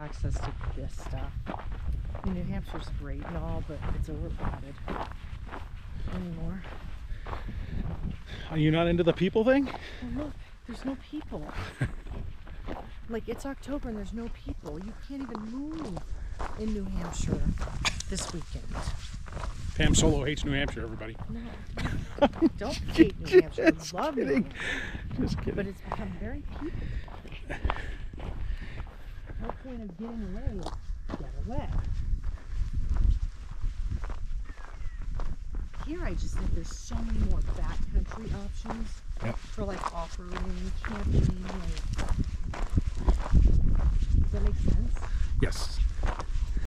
access to this stuff. I mean, New Hampshire's great and all, but it's overcrowded anymore. Are you not into the people thing? Oh, look, there's no people. like, it's October and there's no people. You can't even move in New Hampshire this weekend. Pam Solo hates New Hampshire, everybody. No. Don't hate New Hampshire. I Just love kidding. Hampshire. Just kidding. But it's become very people. Point of getting away. is Get away. Here, I just think there's so many more backcountry options Yep. for like off-roading, camping. Like, does that make sense? Yes.